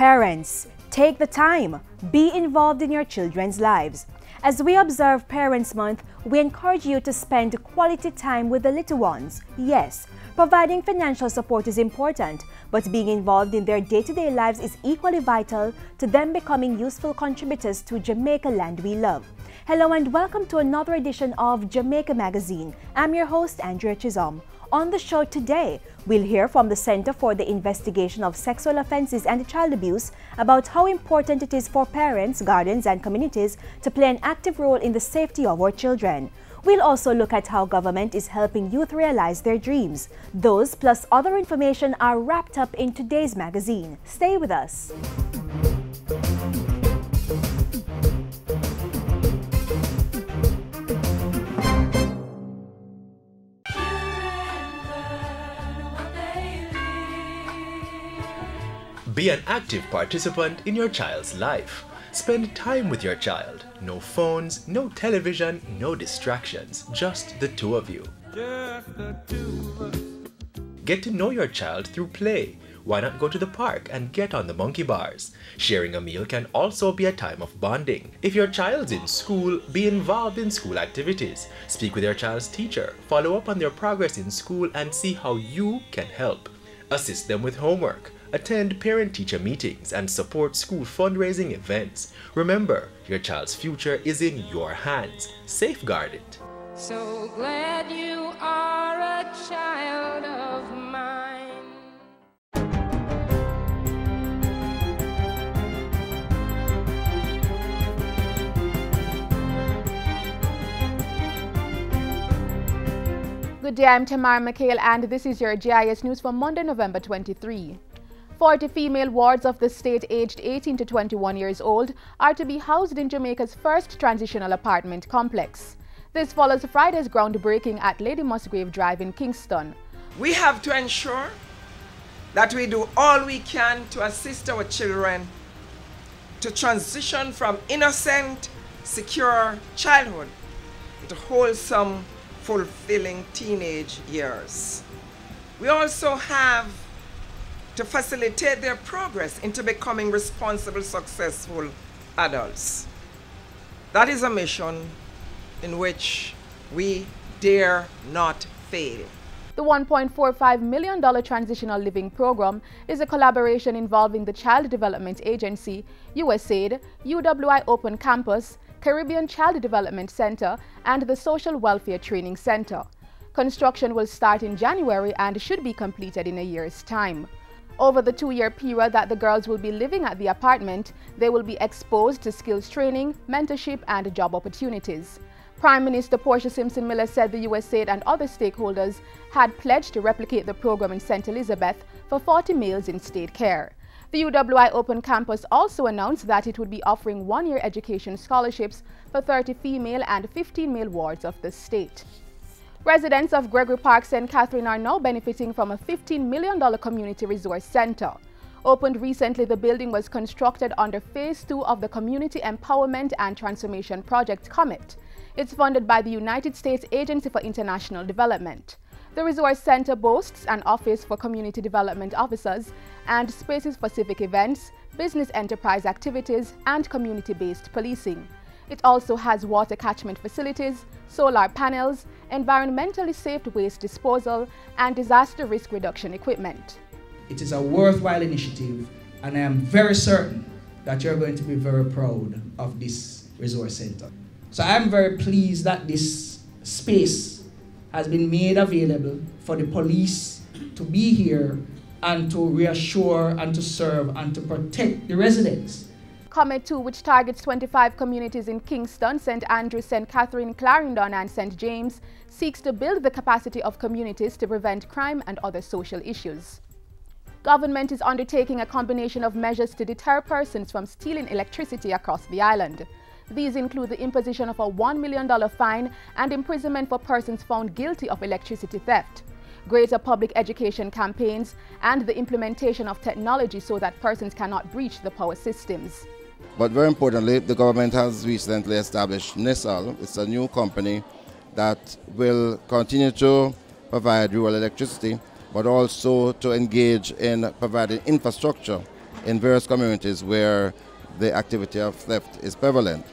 Parents, take the time. Be involved in your children's lives. As we observe Parents Month, we encourage you to spend quality time with the little ones. Yes, providing financial support is important, but being involved in their day-to-day lives is equally vital to them becoming useful contributors to Jamaica land we love. Hello and welcome to another edition of Jamaica Magazine. I'm your host, Andrea Chisholm. On the show today, we'll hear from the Center for the Investigation of Sexual Offences and Child Abuse about how important it is for parents, guardians and communities to play an active role in the safety of our children. We'll also look at how government is helping youth realize their dreams. Those plus other information are wrapped up in today's magazine. Stay with us. Be an active participant in your child's life. Spend time with your child. No phones, no television, no distractions. Just the two of you. Get to know your child through play. Why not go to the park and get on the monkey bars? Sharing a meal can also be a time of bonding. If your child's in school, be involved in school activities. Speak with your child's teacher, follow up on their progress in school and see how you can help. Assist them with homework attend parent-teacher meetings, and support school fundraising events. Remember, your child's future is in your hands. Safeguard it. So glad you are a child of mine. Good day, I'm Tamara McHale and this is your JIS News for Monday, November 23. 40 female wards of the state aged 18 to 21 years old are to be housed in Jamaica's first transitional apartment complex. This follows Friday's groundbreaking at Lady Musgrave Drive in Kingston. We have to ensure that we do all we can to assist our children to transition from innocent, secure childhood to wholesome, fulfilling teenage years. We also have to facilitate their progress into becoming responsible, successful adults. That is a mission in which we dare not fail. The $1.45 million Transitional Living Program is a collaboration involving the Child Development Agency, USAID, UWI Open Campus, Caribbean Child Development Center, and the Social Welfare Training Center. Construction will start in January and should be completed in a year's time. Over the two-year period that the girls will be living at the apartment, they will be exposed to skills training, mentorship, and job opportunities. Prime Minister Portia Simpson Miller said the USAID and other stakeholders had pledged to replicate the program in St. Elizabeth for 40 males in state care. The UWI Open Campus also announced that it would be offering one-year education scholarships for 30 female and 15 male wards of the state. Residents of Gregory Park, St. Catherine are now benefiting from a $15 million community resource center. Opened recently, the building was constructed under Phase 2 of the Community Empowerment and Transformation Project COMET. It's funded by the United States Agency for International Development. The Resource Center boasts an office for community development officers and spaces for civic events, business enterprise activities, and community-based policing. It also has water catchment facilities, solar panels, environmentally safe waste disposal, and disaster risk reduction equipment. It is a worthwhile initiative, and I am very certain that you're going to be very proud of this resource center. So I'm very pleased that this space has been made available for the police to be here and to reassure and to serve and to protect the residents Comet 2, which targets 25 communities in Kingston, St. Andrews, St. Catherine, Clarendon and St. James, seeks to build the capacity of communities to prevent crime and other social issues. Government is undertaking a combination of measures to deter persons from stealing electricity across the island. These include the imposition of a $1 million fine and imprisonment for persons found guilty of electricity theft greater public education campaigns, and the implementation of technology so that persons cannot breach the power systems. But very importantly, the government has recently established NESOL. It's a new company that will continue to provide rural electricity, but also to engage in providing infrastructure in various communities where the activity of theft is prevalent.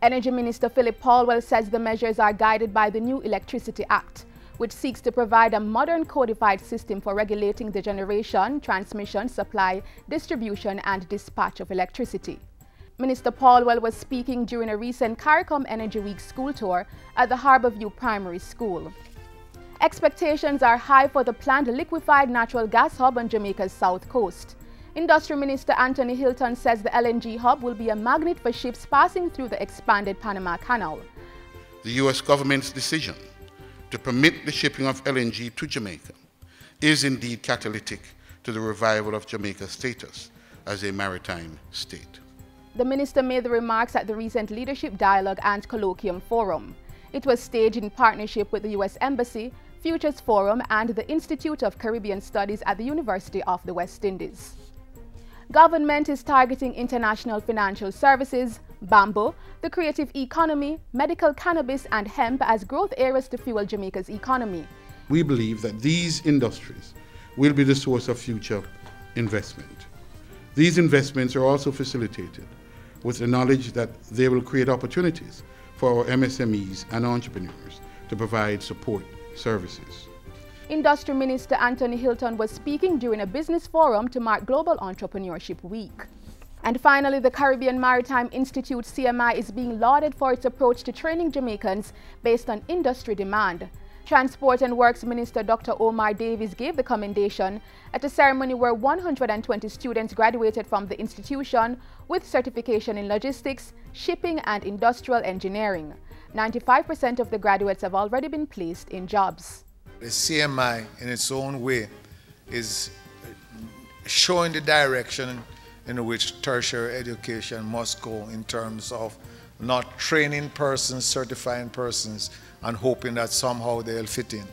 Energy Minister Phillip Paulwell says the measures are guided by the new Electricity Act, which seeks to provide a modern codified system for regulating the generation, transmission, supply, distribution and dispatch of electricity. Minister Paulwell was speaking during a recent CARICOM Energy Week school tour at the Harborview Primary School. Expectations are high for the planned liquefied natural gas hub on Jamaica's south coast. Industry Minister Anthony Hilton says the LNG hub will be a magnet for ships passing through the expanded Panama Canal. The U.S. government's decision to permit the shipping of LNG to Jamaica is indeed catalytic to the revival of Jamaica's status as a maritime state. The minister made the remarks at the recent Leadership Dialogue and Colloquium Forum. It was staged in partnership with the U.S. Embassy, Futures Forum, and the Institute of Caribbean Studies at the University of the West Indies. Government is targeting international financial services, bamboo, the creative economy, medical cannabis and hemp as growth areas to fuel Jamaica's economy. We believe that these industries will be the source of future investment. These investments are also facilitated with the knowledge that they will create opportunities for our MSMEs and entrepreneurs to provide support services. Industry Minister Anthony Hilton was speaking during a business forum to mark Global Entrepreneurship Week. And finally, the Caribbean Maritime Institute, CMI, is being lauded for its approach to training Jamaicans based on industry demand. Transport and Works Minister Dr. Omar Davies gave the commendation at a ceremony where 120 students graduated from the institution with certification in logistics, shipping and industrial engineering. 95% of the graduates have already been placed in jobs. The CMI, in its own way, is showing the direction in which tertiary education must go in terms of not training persons, certifying persons, and hoping that somehow they'll fit in,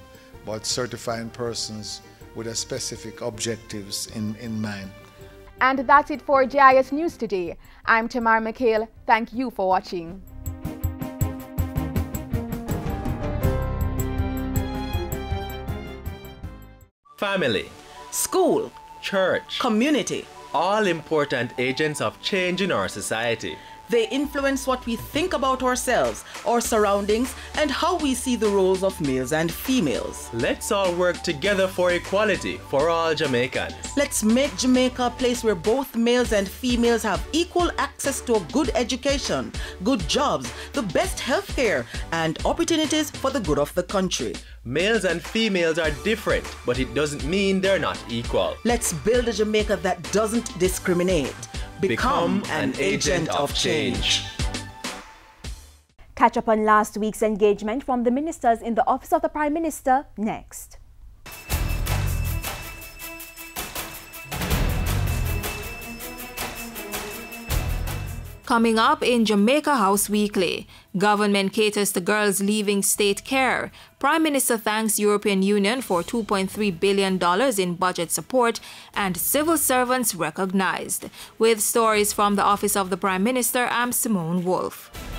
but certifying persons with a specific objectives in, in mind. And that's it for JIS News today. I'm Tamar McHale. Thank you for watching. Family, school, church, community. all important agents of change in our society. They influence what we think about ourselves, our surroundings, and how we see the roles of males and females. Let's all work together for equality for all Jamaicans. Let's make Jamaica a place where both males and females have equal access to a good education, good jobs, the best healthcare, and opportunities for the good of the country. Males and females are different, but it doesn't mean they're not equal. Let's build a Jamaica that doesn't discriminate. Become an agent of change. Catch up on last week's engagement from the ministers in the Office of the Prime Minister next. Coming up in Jamaica House Weekly, government caters to girls leaving state care. Prime Minister thanks European Union for $2.3 billion in budget support and civil servants recognized. With stories from the Office of the Prime Minister, I'm Simone Wolf.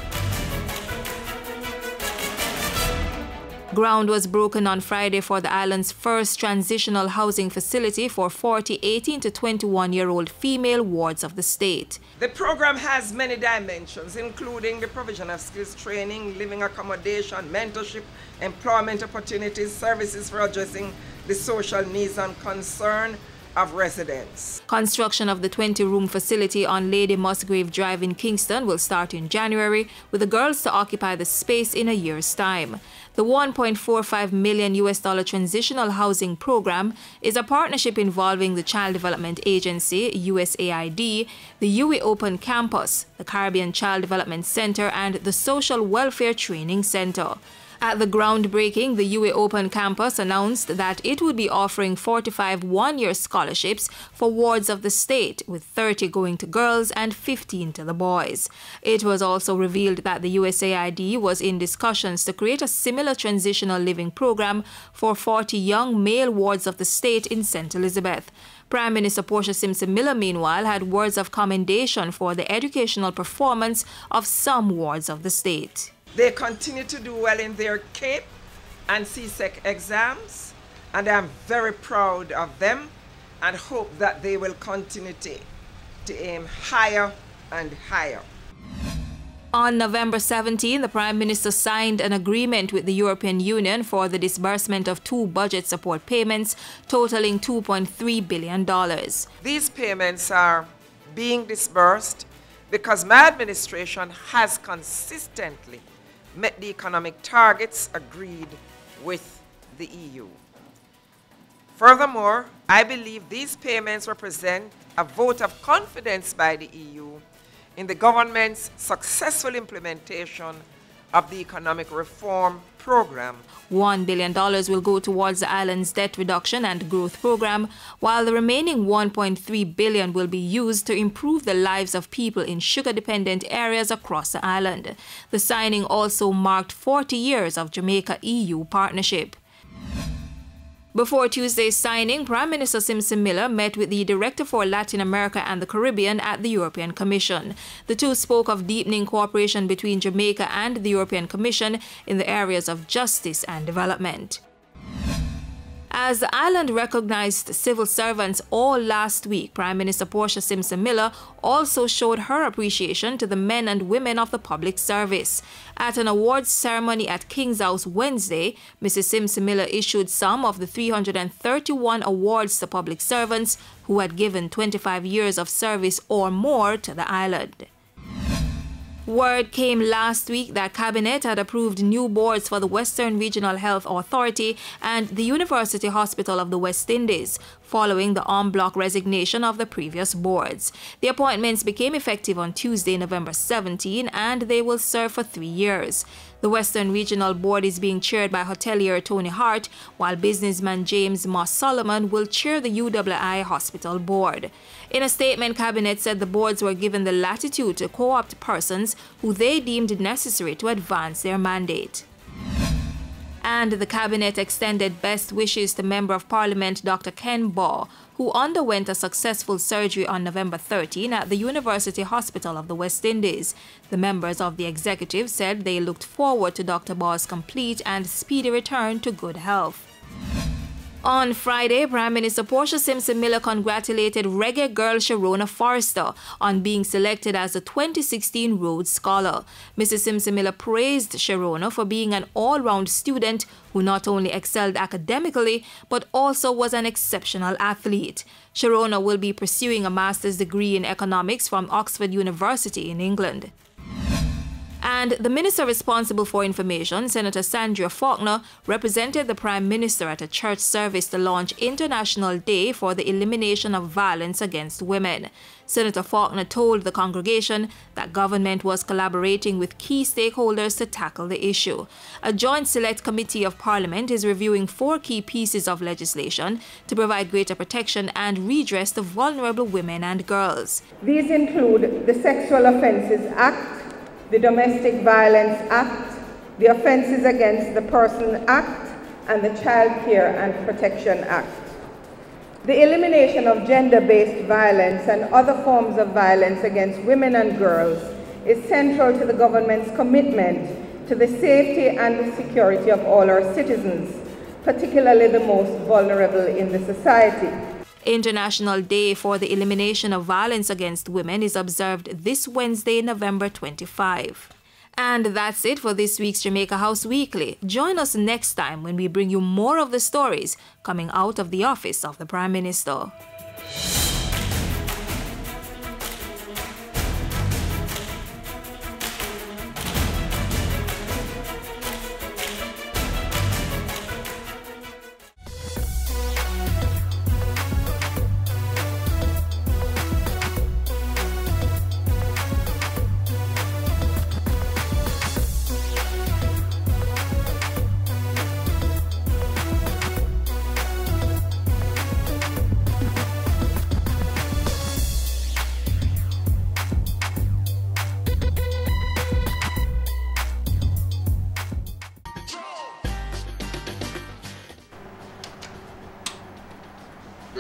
Ground was broken on Friday for the island's first transitional housing facility for 40 18 to 21 year old female wards of the state. The program has many dimensions, including the provision of skills training, living accommodation, mentorship, employment opportunities, services for addressing the social needs and concern of residents. Construction of the 20 room facility on Lady Musgrave Drive in Kingston will start in January, with the girls to occupy the space in a year's time. The 1.45 million US dollar transitional housing program is a partnership involving the Child Development Agency, USAID, the UWI Open Campus, the Caribbean Child Development Center, and the Social Welfare Training Center. At the groundbreaking, the UWI Open campus announced that it would be offering 45 one year scholarships for wards of the state, with 30 going to girls and 15 to the boys. It was also revealed that the USAID was in discussions to create a similar transitional living program for 40 young male wards of the state in St. Elizabeth. Prime Minister Portia Simpson Miller, meanwhile, had words of commendation for the educational performance of some wards of the state. They continue to do well in their CAPE and CSEC exams, and I'm very proud of them and hope that they will continue to to aim higher and higher. On November 17, the Prime Minister signed an agreement with the European Union for the disbursement of two budget support payments totaling $2.3 billion. These payments are being disbursed because my administration has consistently met the economic targets agreed with the EU. Furthermore, I believe these payments represent a vote of confidence by the EU in the government's successful implementation of the economic reform program. $1 billion will go towards the island's debt reduction and growth program, while the remaining 1.3 billion will be used to improve the lives of people in sugar-dependent areas across the island. The signing also marked 40 years of Jamaica-EU partnership. Before Tuesday's signing, Prime Minister Simpson Miller met with the Director for Latin America and the Caribbean at the European Commission. The two spoke of deepening cooperation between Jamaica and the European Commission in the areas of justice and development. As the island recognized civil servants all last week, Prime Minister Portia Simpson Miller also showed her appreciation to the men and women of the public service. At an awards ceremony at King's House Wednesday, Mrs. Simpson Miller issued some of the 331 awards to public servants who had given 25 years of service or more to the island. Word came last week that Cabinet had approved new boards for the Western Regional Health Authority and the University Hospital of the West Indies, following the en bloc resignation of the previous boards. The appointments became effective on Tuesday, November 17, and they will serve for three years. The Western Regional Board is being chaired by hotelier Tony Hart, while businessman James Moss Solomon will chair the UWI Hospital Board. In a statement, Cabinet said the boards were given the latitude to co-opt persons who they deemed necessary to advance their mandate. And the Cabinet extended best wishes to Member of Parliament Dr. Ken Baugh, who underwent a successful surgery on November 13 at the University Hospital of the West Indies. The members of the executive said they looked forward to Dr. Baugh's complete and speedy return to good health. On Friday, Prime Minister Portia Simpson Miller congratulated reggae girl Sharona Forrester on being selected as the 2016 Rhodes Scholar. Mrs. Simpson Miller praised Sharona for being an all round student who not only excelled academically but also was an exceptional athlete. Sharona will be pursuing a master's degree in economics from Oxford University in England. And the minister responsible for information, Senator Sandrea Falconer, represented the Prime Minister at a church service to launch International Day for the Elimination of Violence Against Women. Senator Falconer told the congregation that government was collaborating with key stakeholders to tackle the issue. A joint select committee of parliament is reviewing four key pieces of legislation to provide greater protection and redress to vulnerable women and girls. These include the Sexual Offences Act, the Domestic Violence Act, the Offences Against the Person Act, and the Child Care and Protection Act. The elimination of gender-based violence and other forms of violence against women and girls is central to the government's commitment to the safety and the security of all our citizens, particularly the most vulnerable in the society. International Day for the Elimination of Violence Against Women is observed this Wednesday, November 25. And that's it for this week's Jamaica House Weekly. Join us next time when we bring you more of the stories coming out of the office of the Prime Minister.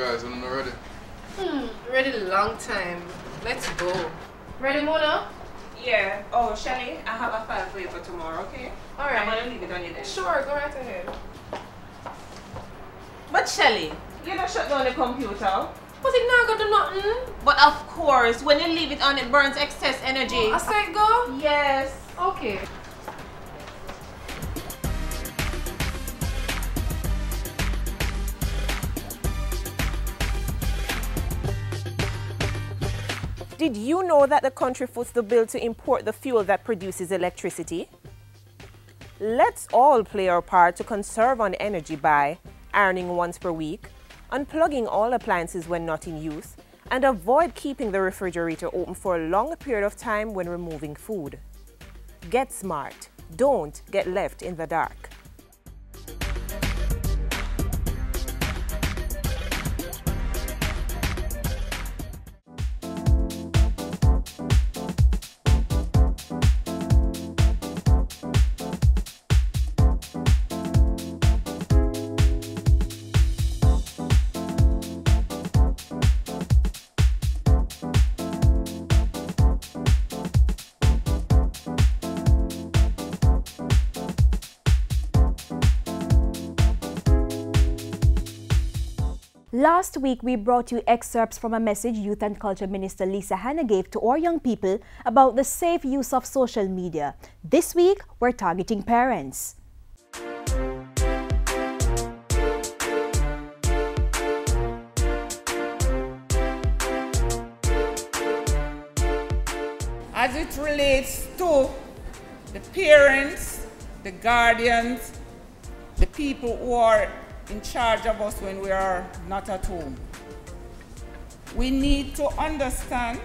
Guys, I'm not ready. Hmm, ready long time. Let's go. Ready, Mona? Yeah. Oh, Shelly, I have a file for you for tomorrow, okay? All right. I'm gonna leave it on your desk. Sure, go right ahead. But Shelly, you don't shut down the computer. But it not gonna do nothing. But of course, when you leave it on, it burns excess energy. I say go? Yes. Okay. Did you know that the country foots the bill to import the fuel that produces electricity? Let's all play our part to conserve on energy by ironing once per week, unplugging all appliances when not in use, and avoid keeping the refrigerator open for a long period of time when removing food. Get smart. Don't get left in the dark. Week, we brought you excerpts from a message Youth and Culture Minister Lisa Hanna gave to our young people about the safe use of social media. This week, we're targeting parents. As it relates to the parents, the guardians, the people who are in charge of us when we are not at home. We need to understand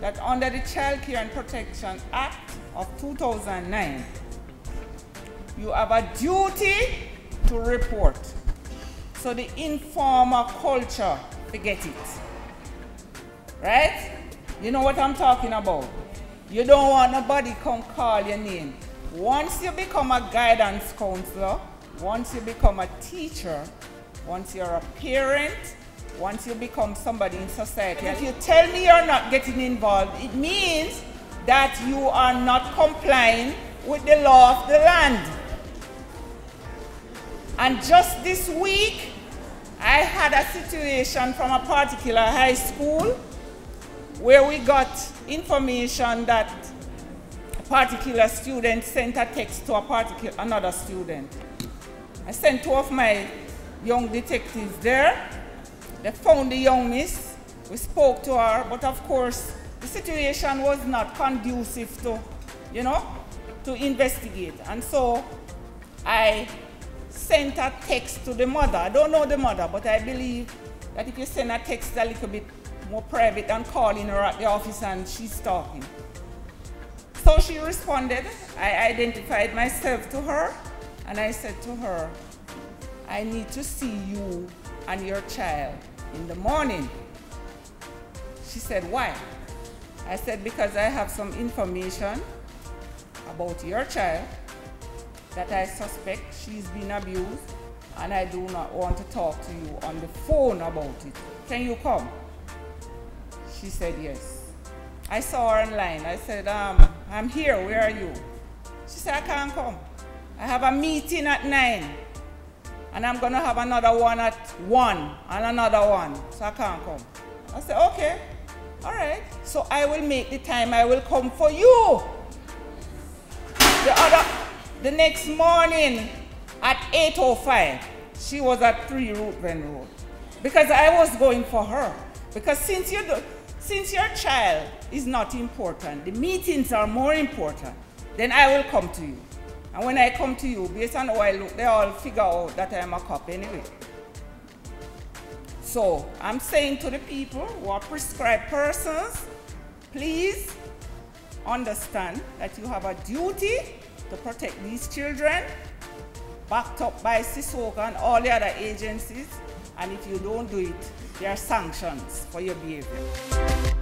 that under the Child Care and Protection Act of 2009, you have a duty to report. So the informal culture, forget it. Right? You know what I'm talking about. You don't want nobody come call your name. Once you become a guidance counselor, once you become a teacher, once you're a parent, once you become somebody in society, if you tell me you're not getting involved, it means that you are not complying with the law of the land. And just this week, I had a situation from a particular high school where we got information that a particular student sent a text to a particular another student. I sent two of my young detectives there. They found the young miss. We spoke to her, but of course, the situation was not conducive to, you know, to investigate. And so I sent a text to the mother. I don't know the mother, but I believe that if you send a text a little bit more private than calling her at the office and she's talking. So she responded. I identified myself to her and I said to her, I need to see you and your child in the morning. She said, why? I said, because I have some information about your child that I suspect she's been abused and I do not want to talk to you on the phone about it. Can you come? She said, yes. I saw her online. I said, um, I'm here. Where are you? She said, I can't come. I have a meeting at 9 and I'm going to have another one at 1 and another one, so I can't come. I said, okay, all right. So I will make the time I will come for you. The other, the next morning at 8.05, she was at 3 Ruthven Road because I was going for her. Because since, you do, since your child is not important, the meetings are more important, then I will come to you. And when I come to you, based on how I look, they all figure out that I'm a cop anyway. So I'm saying to the people who are prescribed persons, please understand that you have a duty to protect these children, backed up by CISOCA and all the other agencies. And if you don't do it, there are sanctions for your behavior.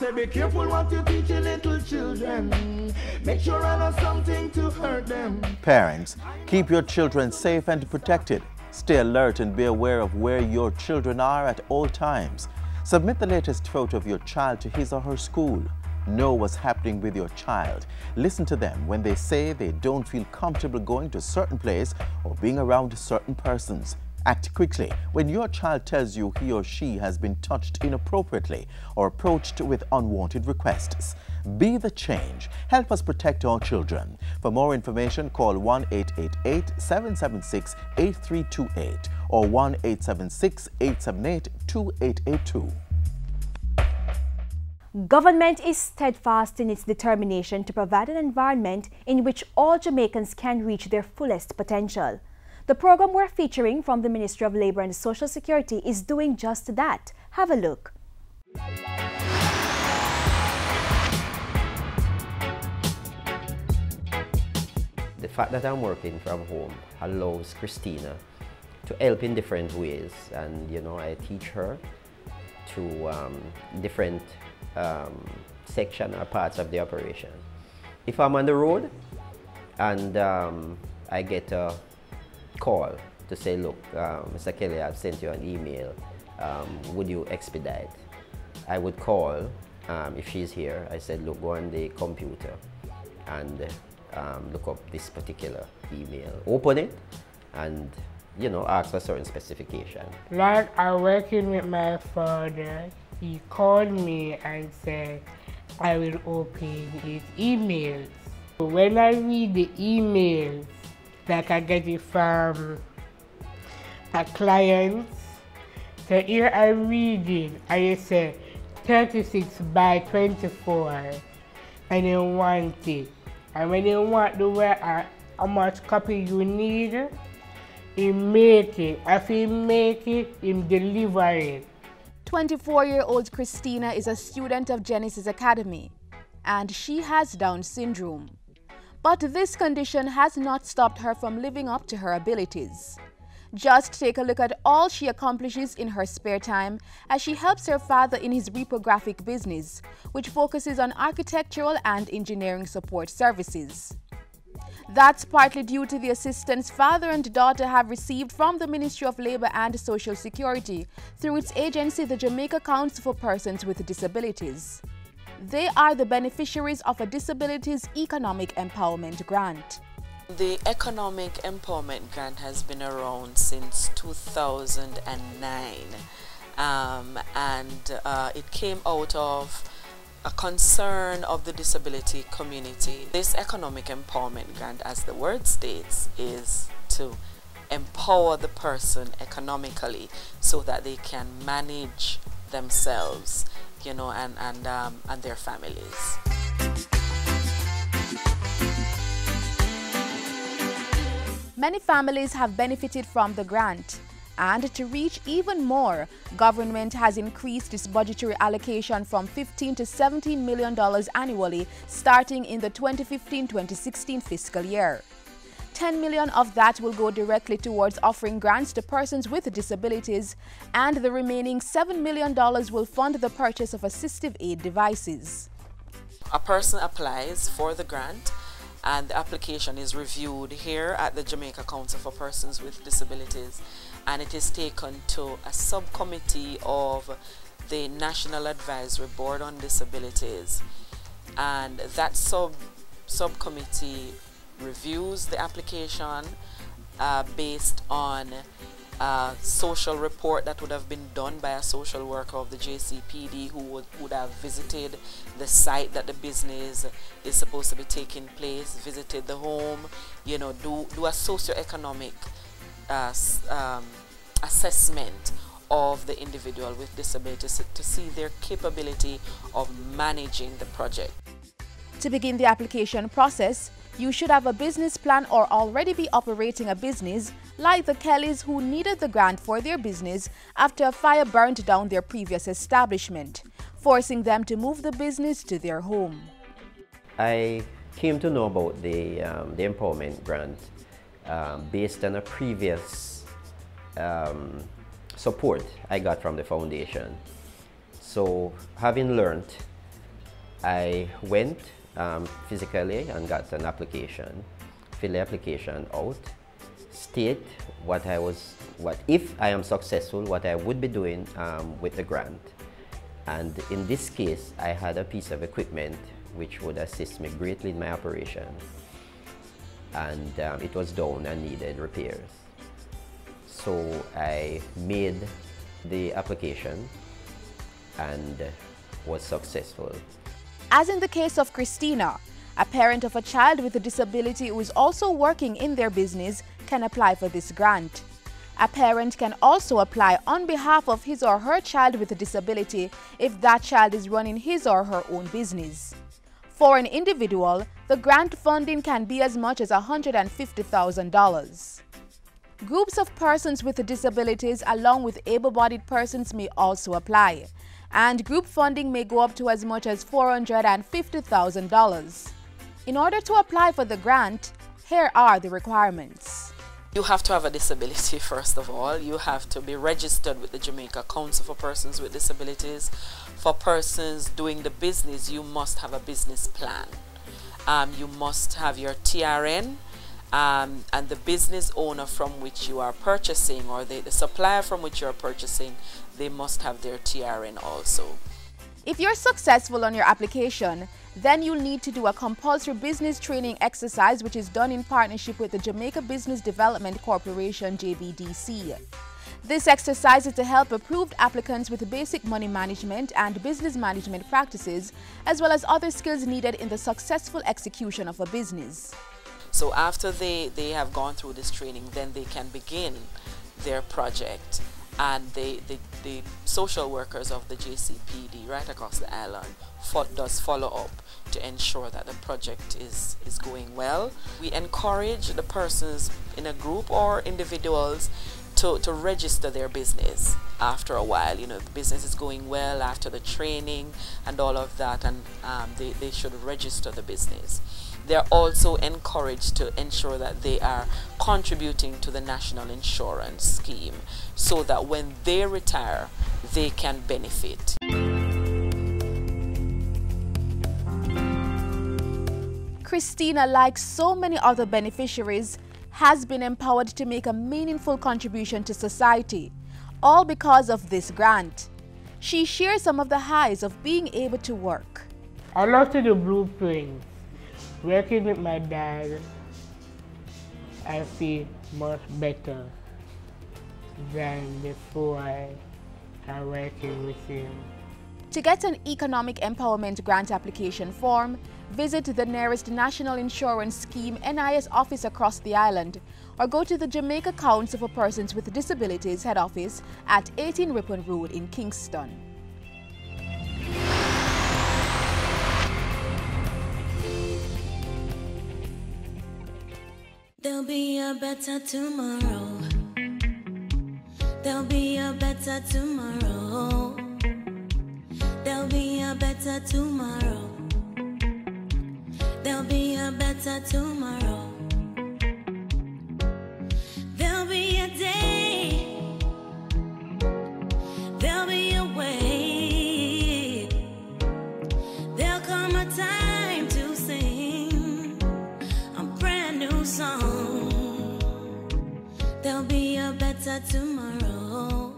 Said, be careful what you teach your little children. Make sure I know something to hurt them. Parents, keep your children safe and protected. Stay alert and be aware of where your children are at all times. Submit the latest photo of your child to his or her school. Know what's happening with your child. Listen to them when they say they don't feel comfortable going to a certain place or being around certain persons. Act quickly when your child tells you he or she has been touched inappropriately or approached with unwanted requests. Be the change. Help us protect our children. For more information, call 1-888-776-8328 or 1-876-878-2882. Government is steadfast in its determination to provide an environment in which all Jamaicans can reach their fullest potential. The program we're featuring from the Ministry of Labour and Social Security is doing just that. Have a look. The fact that I'm working from home allows Christina to help in different ways and you know I teach her to um, different um, section or parts of the operation. If I'm on the road and um, I get a call to say, look, uh, Mr. Kelly, I've sent you an email. Um, would you expedite? I would call um, if she's here. I said, look, go on the computer and um, look up this particular email. Open it and, you know, ask for certain specification. Like I'm working with my father, he called me and said, I will open his emails. When I read the emails, like I get it from a client. So here I read it, I say 36 by 24 and you want it. And when you want the way uh, how much copy you need, he make it. If he make it, he deliver it. 24-year-old Christina is a student of Genesis Academy and she has Down syndrome. But this condition has not stopped her from living up to her abilities. Just take a look at all she accomplishes in her spare time as she helps her father in his reprographic business, which focuses on architectural and engineering support services. That's partly due to the assistance father and daughter have received from the Ministry of Labour and Social Security through its agency, the Jamaica Council for Persons with Disabilities. They are the beneficiaries of a Disabilities Economic Empowerment Grant. The Economic Empowerment Grant has been around since 2009 um, and uh, it came out of a concern of the disability community. This Economic Empowerment Grant, as the word states, is to empower the person economically so that they can manage themselves you know, and, and, um, and their families. Many families have benefited from the grant. And to reach even more, government has increased its budgetary allocation from 15 to 17 million dollars annually starting in the 2015-2016 fiscal year. 10 million of that will go directly towards offering grants to persons with disabilities, and the remaining $7 million will fund the purchase of assistive aid devices. A person applies for the grant and the application is reviewed here at the Jamaica Council for Persons with Disabilities and it is taken to a subcommittee of the National Advisory Board on Disabilities and that sub subcommittee reviews the application uh, based on a social report that would have been done by a social worker of the JCPD who would, would have visited the site that the business is supposed to be taking place, visited the home, you know, do, do a socioeconomic uh, um, assessment of the individual with disabilities to see their capability of managing the project. To begin the application process, you should have a business plan or already be operating a business, like the Kellys who needed the grant for their business after a fire burned down their previous establishment, forcing them to move the business to their home. I came to know about the, um, the empowerment grant um, based on a previous um, support I got from the foundation. So having learned, I went um, physically and got an application, fill the application out, state what I was, what if I am successful, what I would be doing um, with the grant, And in this case, I had a piece of equipment which would assist me greatly in my operation. And um, it was down and needed repairs. So I made the application and was successful. As in the case of Christina, a parent of a child with a disability who is also working in their business can apply for this grant. A parent can also apply on behalf of his or her child with a disability if that child is running his or her own business. For an individual, the grant funding can be as much as $150,000. Groups of persons with disabilities along with able-bodied persons may also apply, and group funding may go up to as much as $450,000. In order to apply for the grant, here are the requirements. You have to have a disability first of all. You have to be registered with the Jamaica Council for Persons with Disabilities. For persons doing the business, you must have a business plan. Um, you must have your TRN um, and the business owner from which you are purchasing or the, the supplier from which you are purchasing, they must have their TRN also. If you're successful on your application, then you'll need to do a compulsory business training exercise which is done in partnership with the Jamaica Business Development Corporation JBDC. This exercise is to help approved applicants with basic money management and business management practices as well as other skills needed in the successful execution of a business. So after they, they have gone through this training, then they can begin their project and they, the, the social workers of the JCPD right across the island does follow up to ensure that the project is, is going well. We encourage the persons in a group or individuals to, to register their business after a while. You know, the business is going well after the training and all of that, and um, they, they should register the business they're also encouraged to ensure that they are contributing to the national insurance scheme so that when they retire, they can benefit. Christina, like so many other beneficiaries, has been empowered to make a meaningful contribution to society, all because of this grant. She shares some of the highs of being able to work. I love to do blueprints working with my dad, I feel much better than before I, I working with him. To get an Economic Empowerment Grant application form, visit the nearest National Insurance Scheme NIS office across the island or go to the Jamaica Council for Persons with Disabilities head office at 18 Ripon Road in Kingston. There'll be a better tomorrow. There'll be a better tomorrow. There'll be a better tomorrow. There'll be a better tomorrow. Better tomorrow.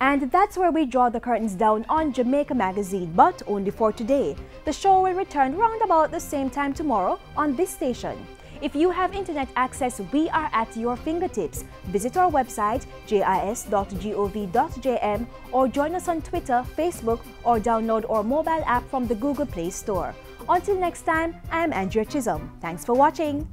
And that's where we draw the curtains down on Jamaica Magazine, but only for today. The show will return round about the same time tomorrow on this station. If you have internet access, we are at your fingertips. Visit our website, jis.gov.jm, or join us on Twitter, Facebook, or download our mobile app from the Google Play Store. Until next time, I am Andrea Chisholm. Thanks for watching.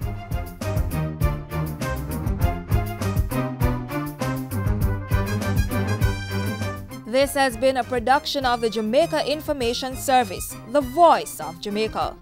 This has been a production of the Jamaica Information Service, the voice of Jamaica.